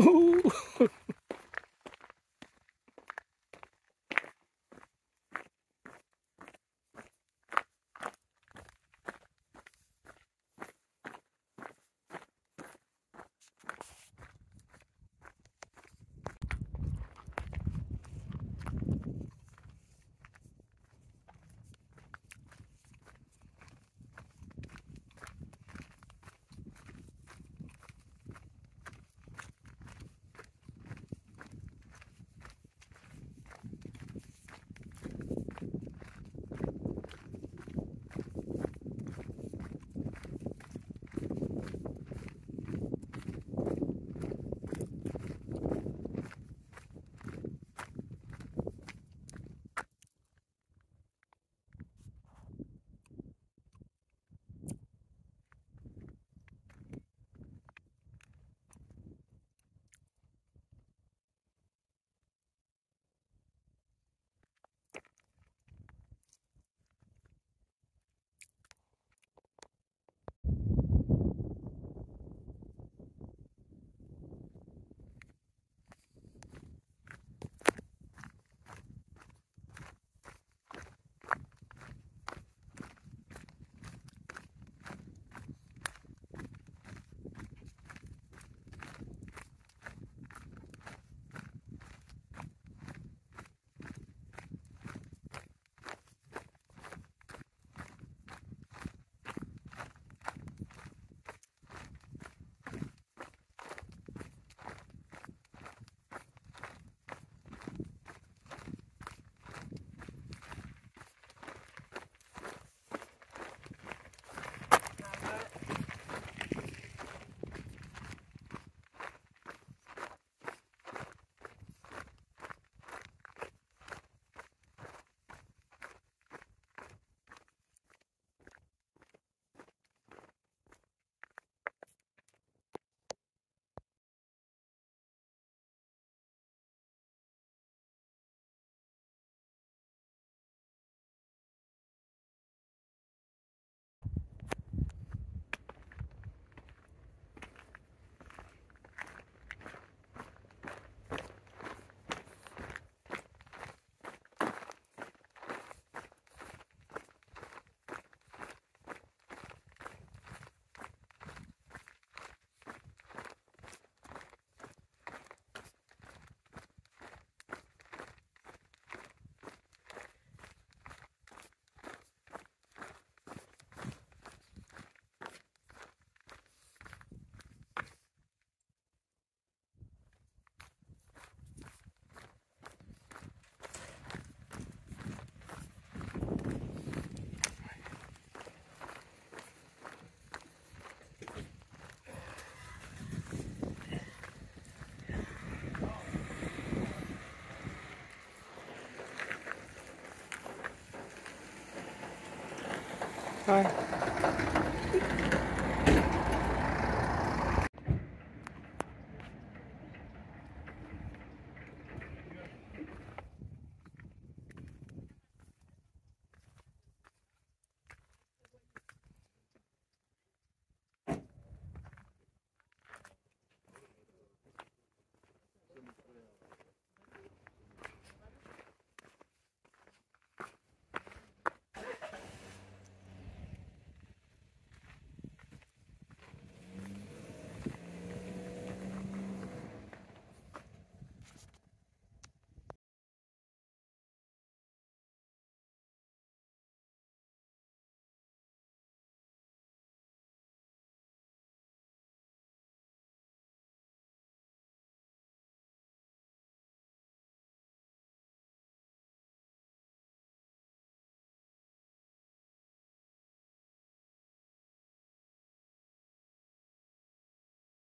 Ooh. 好。